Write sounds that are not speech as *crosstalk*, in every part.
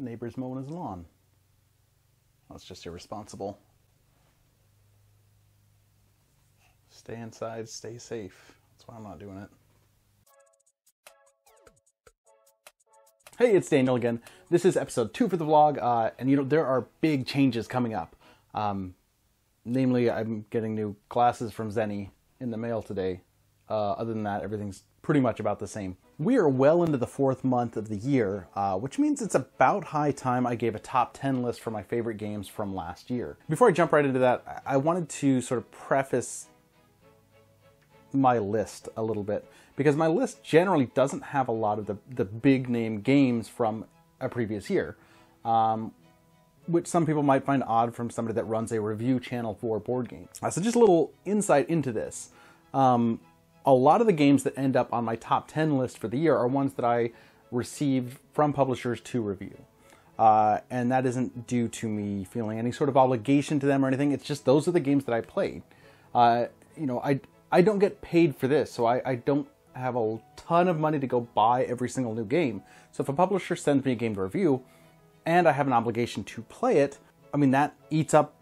neighbor's mowing his lawn. That's just irresponsible. Stay inside, stay safe. That's why I'm not doing it. Hey, it's Daniel again. This is episode two for the vlog, uh, and you know there are big changes coming up. Um, namely, I'm getting new glasses from Zenni in the mail today. Uh, other than that, everything's pretty much about the same. We are well into the fourth month of the year, uh, which means it's about high time I gave a top 10 list for my favorite games from last year. Before I jump right into that, I wanted to sort of preface my list a little bit because my list generally doesn't have a lot of the, the big name games from a previous year, um, which some people might find odd from somebody that runs a review channel for board games. Uh, so just a little insight into this. Um, a lot of the games that end up on my top 10 list for the year are ones that I received from publishers to review. Uh, and that isn't due to me feeling any sort of obligation to them or anything. It's just those are the games that I played. Uh, you know, I, I don't get paid for this, so I, I don't have a ton of money to go buy every single new game. So if a publisher sends me a game to review and I have an obligation to play it, I mean, that eats up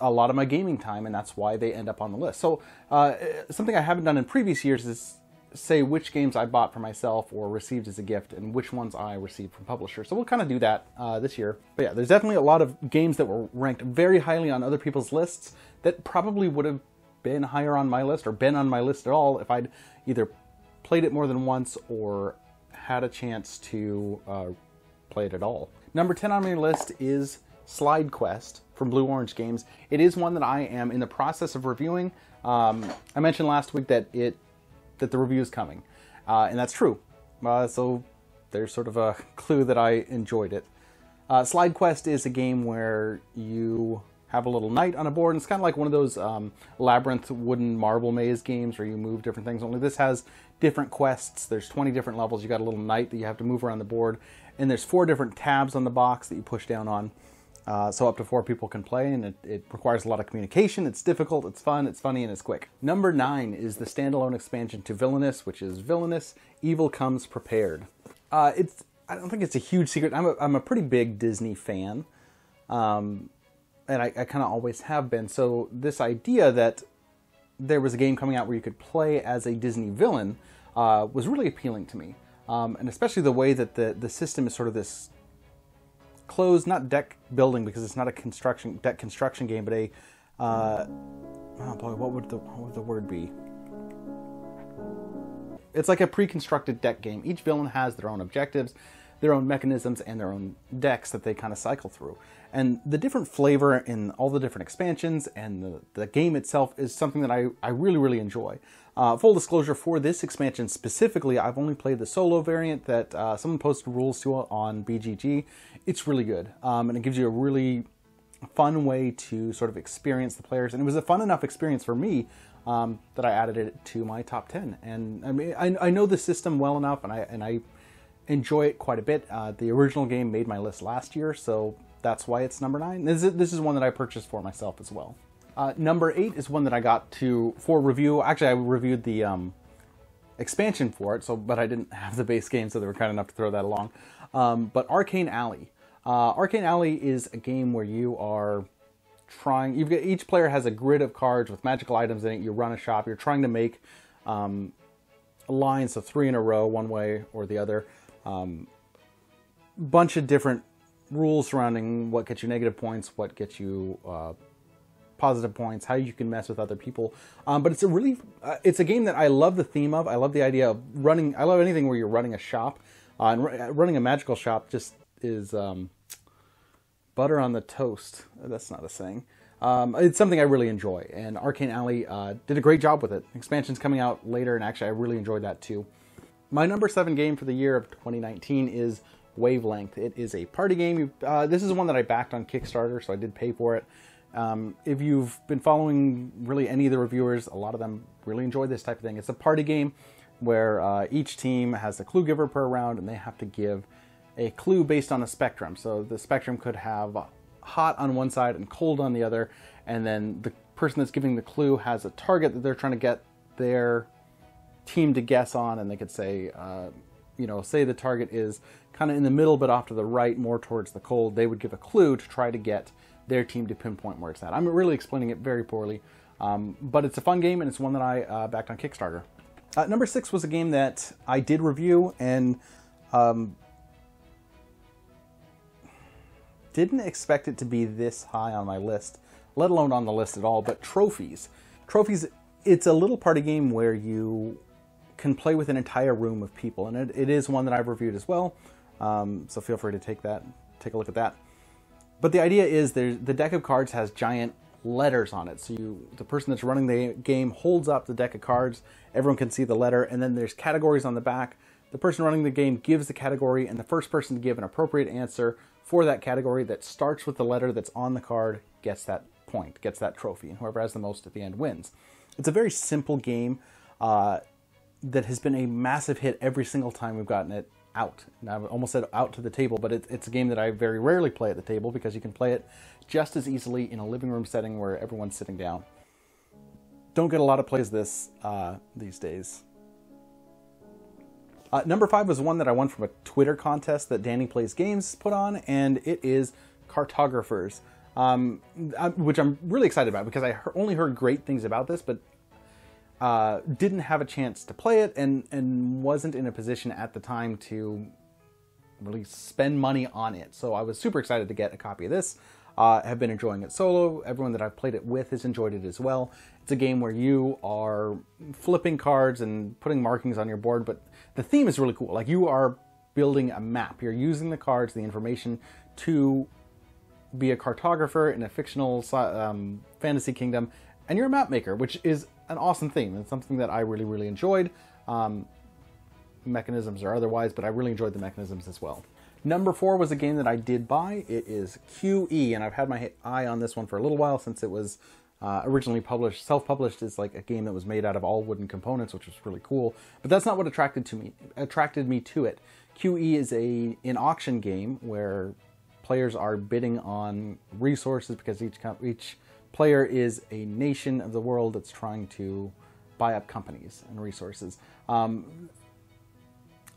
a lot of my gaming time, and that's why they end up on the list. So, uh, something I haven't done in previous years is say which games I bought for myself or received as a gift and which ones I received from publishers. So we'll kind of do that uh, this year. But yeah, there's definitely a lot of games that were ranked very highly on other people's lists that probably would have been higher on my list or been on my list at all if I'd either played it more than once or had a chance to uh, play it at all. Number 10 on my list is Slide Quest from Blue Orange Games. It is one that I am in the process of reviewing. Um, I mentioned last week that it that the review is coming, uh, and that's true. Uh, so there's sort of a *laughs* clue that I enjoyed it. Uh, Slide Quest is a game where you have a little knight on a board. And it's kind of like one of those um, labyrinth wooden marble maze games where you move different things. Only this has different quests. There's 20 different levels. You got a little knight that you have to move around the board, and there's four different tabs on the box that you push down on. Uh, so up to four people can play, and it, it, requires a lot of communication. It's difficult, it's fun, it's funny, and it's quick. Number nine is the standalone expansion to Villainous, which is Villainous Evil Comes Prepared. Uh, it's I don't think it's a huge secret. I'm a, I'm a pretty big Disney fan. Um, and I, I kind of always have been. So this idea that there was a game coming out where you could play as a Disney villain uh, was really appealing to me, um, and especially the way that the the system is sort of this closed, not deck building because it's not a construction deck construction game, but a uh, oh boy, what would the what would the word be? It's like a pre-constructed deck game. Each villain has their own objectives, their own mechanisms, and their own decks that they kind of cycle through. And the different flavor in all the different expansions and the, the game itself is something that I, I really, really enjoy. Uh, full disclosure, for this expansion specifically, I've only played the solo variant that uh, someone posted rules to on BGG. It's really good, um, and it gives you a really fun way to sort of experience the players. And it was a fun enough experience for me um, that I added it to my top 10. And I mean, I, I know the system well enough, and I, and I enjoy it quite a bit. Uh, the original game made my list last year, so that's why it's number nine. This is, this is one that I purchased for myself as well. Uh, number eight is one that I got to for review. Actually, I reviewed the um, expansion for it, so but I didn't *laughs* have the base game, so they were kind enough to throw that along. Um, but Arcane Alley. Uh, Arcane Alley is a game where you are trying. You've got each player has a grid of cards with magical items in it. You run a shop. You're trying to make um, lines of three in a row, one way or the other. Um, bunch of different rules surrounding what gets you negative points, what gets you uh, positive points, how you can mess with other people. Um, but it's a really, uh, it's a game that I love the theme of. I love the idea of running. I love anything where you're running a shop, uh, and r- running a magical shop just is um, butter on the toast. That's not a saying. Um, it's something I really enjoy, and Arcane Alley uh, did a great job with it. Expansion's coming out later, and actually, I really enjoyed that too. My number seven game for the year of 2019 is Wavelength. It is a party game. Uh, this is one that I backed on Kickstarter, so I did pay for it. Um, if you've been following really any of the reviewers, a lot of them really enjoy this type of thing. It's a party game where uh, each team has a clue giver per round, and they have to give a clue based on a spectrum. So the spectrum could have hot on one side and cold on the other, and then the person that's giving the clue has a target that they're trying to get their team to guess on, and they could say, uh, you know, say the target is kind of in the middle but off to the right, more towards the cold, they would give a clue to try to get their team to pinpoint where it's at. I'm really explaining it very poorly, um, but it's a fun game and it's one that I uh, backed on Kickstarter. Uh, number six was a game that I did review and um, didn't expect it to be this high on my list, let alone on the list at all. But Trophies, Trophies, it's a little party game where you can play with an entire room of people, and it, it is one that I've reviewed as well. Um, so feel free to take that, take a look at that. But the idea is the deck of cards has giant letters on it. So you, the person that's running the game holds up the deck of cards. Everyone can see the letter, and then there's categories on the back. The person running the game gives the category, and the first person to give an appropriate answer for that category that starts with the letter that's on the card gets that point, gets that trophy, and whoever has the most at the end wins. It's a very simple game uh, that has been a massive hit every single time we've gotten it out. Now, I almost said out to the table, but it, it's a game that I very rarely play at the table because you can play it just as easily in a living room setting where everyone's sitting down. Don't get a lot of plays this uh, these days. Uh, number five was one that I won from a Twitter contest that Danny Plays Games put on, and it is Cartographers, um, uh, which I'm really excited about because I only heard great things about this, but uh, didn't have a chance to play it and, and wasn't in a position at the time to really spend money on it. So I was super excited to get a copy of this. Uh, have been enjoying it solo. Everyone that I've played it with has enjoyed it as well. It's a game where you are flipping cards and putting markings on your board, but the theme is really cool. Like you are building a map. You're using the cards, the information to be a cartographer in a fictional um, fantasy kingdom, and you're a map maker, which is an awesome theme and something that I really, really enjoyed. Um, mechanisms or otherwise, but I really enjoyed the mechanisms as well. Number four was a game that I did buy. It is QE, and I've had my eye on this one for a little while since it was uh, originally published. Self-published is like a game that was made out of all wooden components, which was really cool. But that's not what attracted to me. Attracted me to it. QE is a an auction game where players are bidding on resources because each each player is a nation of the world that's trying to buy up companies and resources. Um,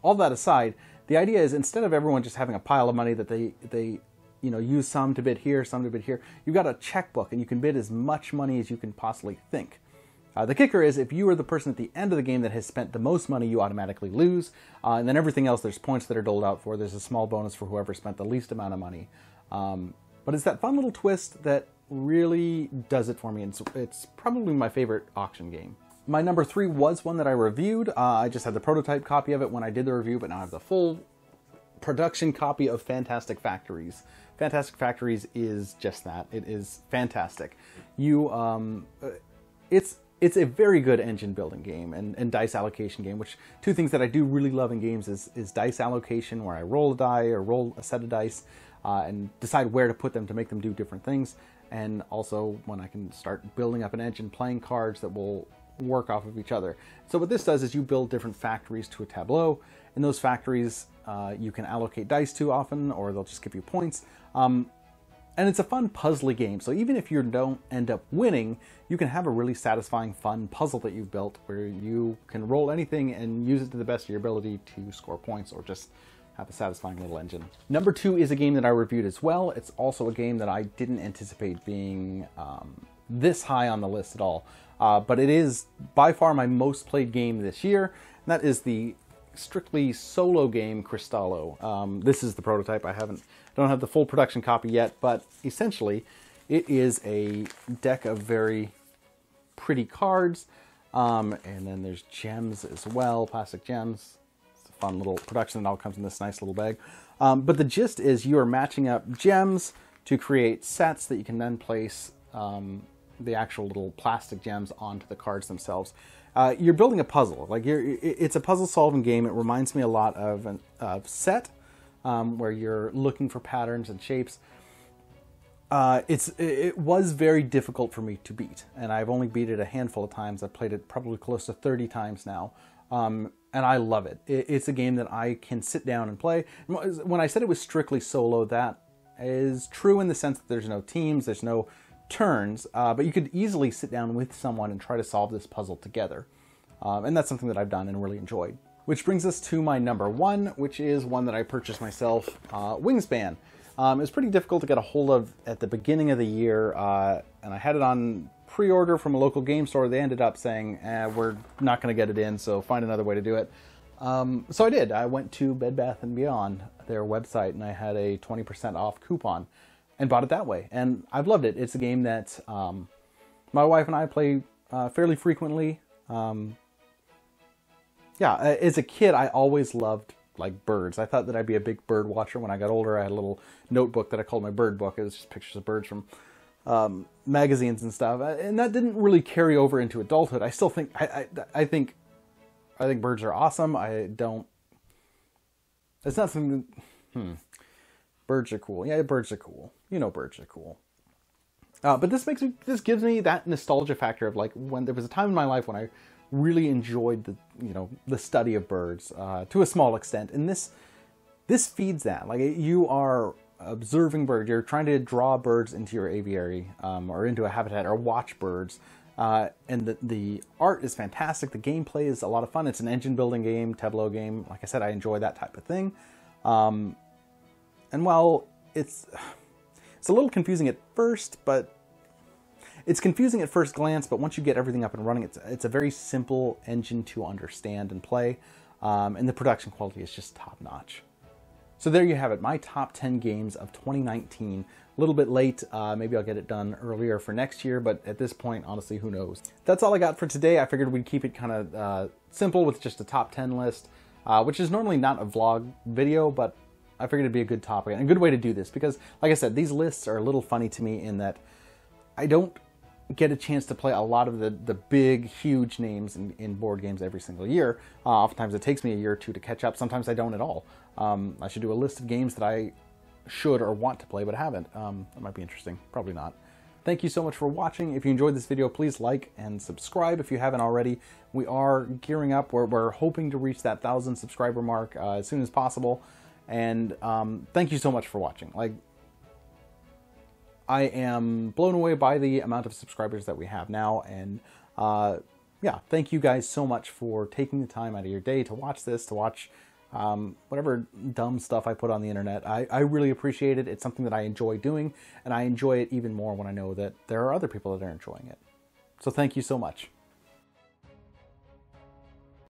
all that aside, the idea is instead of everyone just having a pile of money that they they you know use some to bid here, some to bid here, you've got a checkbook and you can bid as much money as you can possibly think. Uh, the kicker is if you are the person at the end of the game that has spent the most money, you automatically lose. Uh, and then everything else, there's points that are doled out for. There's a small bonus for whoever spent the least amount of money. Um, but it's that fun little twist that really does it for me. It's, it's probably my favorite auction game. My number three was one that I reviewed. Uh, I just had the prototype copy of it when I did the review, but now I have the full production copy of Fantastic Factories. Fantastic Factories is just that. It is fantastic. You, um, uh, it's it's a very good engine building game and, and dice allocation game. Which two things that I do really love in games is is dice allocation, where I roll a die or roll a set of dice uh, and decide where to put them to make them do different things, and also when I can start building up an engine, playing cards that will work off of each other. So what this does is you build different factories to a tableau. and those factories, uh, you can allocate dice to often, or they'll just give you points. Um, and it's a fun puzzly game. So even if you don't end up winning, you can have a really satisfying, fun puzzle that you've built where you can roll anything and use it to the best of your ability to score points or just have a satisfying little engine. Number two is a game that I reviewed as well. It's also a game that I didn't anticipate being um, this high on the list at all. Uh, but it is by far my most played game this year. And that is the strictly solo game Cristallo. Um, this is the prototype. I haven't, I don't have the full production copy yet, but essentially, it is a deck of very pretty cards. Um, and then there's gems as well, plastic gems. A fun little production that all comes in this nice little bag. Um, but the gist is you are matching up gems to create sets that you can then place um, the actual little plastic gems onto the cards themselves. Uh, you're building a puzzle. Like it's a puzzle solving game. It reminds me a lot of an of set, um, where you're looking for patterns and shapes. Uh, it's it was very difficult for me to beat, and I've only beat it a handful of times. I've played it probably close to 30 times now, um, and I love it. it. It's a game that I can sit down and play. When I said it was strictly solo, that is true in the sense that there's no teams, there's no turns, uh, but you could easily sit down with someone and try to solve this puzzle together. Um, and that's something that I've done and really enjoyed. Which brings us to my number one, which is one that I purchased myself, uh, Wingspan. Um, it was pretty difficult to get a hold of at the beginning of the year, uh, and I had it on pre-order from a local game store. They ended up saying, eh, "We're not going to get it in, so find another way to do it." Um, so I did. I went to Bed Bath and Beyond, their website, and I had a 20% off coupon, and bought it that way. And I've loved it. It's a game that um, my wife and I play uh, fairly frequently. Um, yeah, as a kid, I always loved like birds. I thought that I'd be a big bird watcher. When I got older, I had a little notebook that I called my bird book. It was just pictures of birds from um, magazines and stuff, uh, and that didn't really carry over into adulthood. I still think I, I, I think I think birds are awesome. I don't. It's not something. Hmm. Birds are cool. Yeah, birds are cool. You know, birds are cool. Uh, but this makes me. This gives me that nostalgia factor of like when there was a time in my life when I really enjoyed the you know the study of birds uh, to a small extent, and this this feeds that. Like you are observing birds, you're trying to draw birds into your aviary um, or into a habitat or watch birds. Uh, and the, the art is fantastic. The gameplay is a lot of fun. It's an engine building game, Tableau game. Like I said, I enjoy that type of thing. Um, and while it's it's a little confusing at first, but it's confusing at first glance, but once you get everything up and running, it's, it's a very simple engine to understand and play, um, and the production quality is just top notch. So there you have it, my top 10 games of 2019. A little bit late, uh, maybe I'll get it done earlier for next year, but at this point, honestly, who knows. That's all I got for today. I figured we'd keep it kind of uh, simple with just a top 10 list, uh, which is normally not a vlog video, but I figured it'd be a good topic and a good way to do this because, like I said, these lists are a little funny to me in that I don't get a chance to play a lot of the, the big, huge names in, in board games every single year. Uh, oftentimes it takes me a year or two to catch up. Sometimes I don't at all. Um, I should do a list of games that I should or want to play but haven't. Um, that might be interesting. Probably not. Thank you so much for watching. If you enjoyed this video, please like and subscribe if you haven't already. We are gearing up. We're, we're hoping to reach that 1,000 subscriber mark uh, as soon as possible. And um, thank you so much for watching. Like, I am blown away by the amount of subscribers that we have now. And uh, yeah, thank you guys so much for taking the time out of your day to watch this, to watch um, whatever dumb stuff I put on the internet. I, I really appreciate it. It's something that I enjoy doing, and I enjoy it even more when I know that there are other people that are enjoying it. So thank you so much.